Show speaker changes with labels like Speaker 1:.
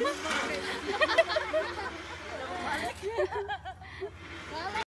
Speaker 1: Yeah.